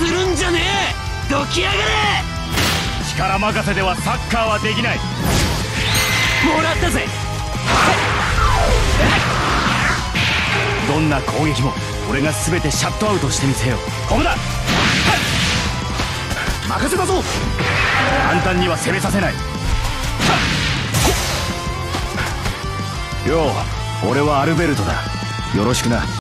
するんじゃねえ。どきやがれ。力任せではサッカーはできない。もらったぜ。どんな攻撃も俺が全てシャットアウトしてみせよう。ここだ。任せたぞ。簡単には攻めさせない。よう俺はアルベルトだ。よろしくな。